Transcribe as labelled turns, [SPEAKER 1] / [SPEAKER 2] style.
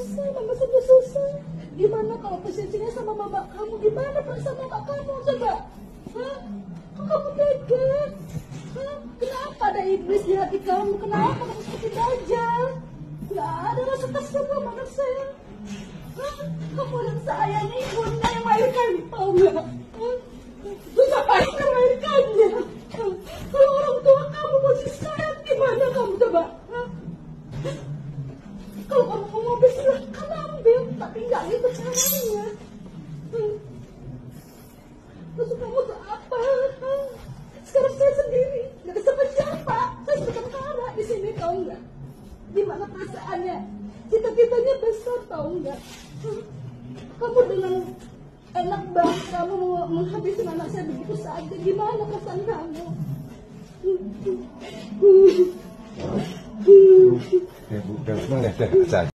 [SPEAKER 1] susah, mama saja susah. Gimana kalau posisinya sama mama kamu? Gimana perasaan mama kamu? Coba. Hah? Kok kamu tega? Hah? Kenapa ada iblis di hati kamu? Kenapa kamu seperti dajjal? Gak ada rasa sama anak saya. Hah? Kamu dan saya nih bunda yang melahirkan, tahu nggak? Hah? Terus ngapain kamu melahirkannya? Kalau orang tua kamu posisi sekarang gimana kamu coba? Hah? Kalau kamu mau mobil silahkan ambil, tapi nggak gitu caranya. Hmm. Terus kamu tuh apa? Hmm. Sekarang saya sendiri, nggak ada siapa siapa. Saya sementara di sini tahu nggak? Gimana perasaannya? Cita-citanya besar tahu nggak? Hmm. Kamu dengan enak banget kamu mau menghabisi anak saya begitu saja. Gimana perasaan kamu? Hmm. Hmm. Hmm.
[SPEAKER 2] Ya, Bu, udah